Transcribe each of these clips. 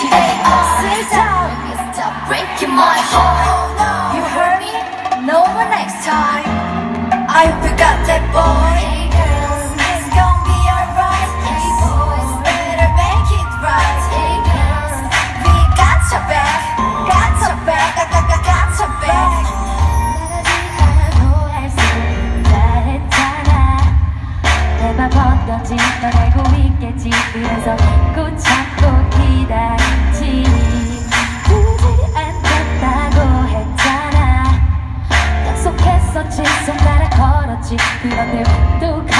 chaos. Sit stop breaking my heart. You heard me? No more next time. I that boy. It's gonna be alright. Boys. Better make it right. We got your back. Got your back. Got, got, got your back. じてまどうか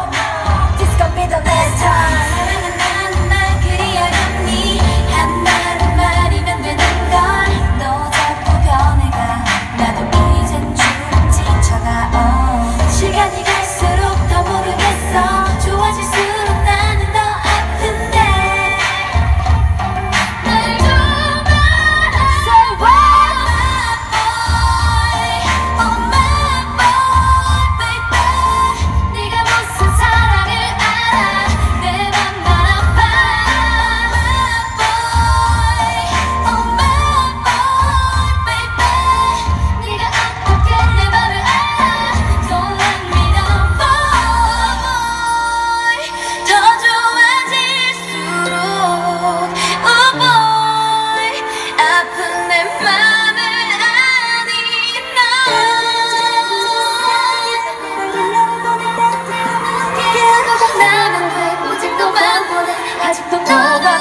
아직도 너가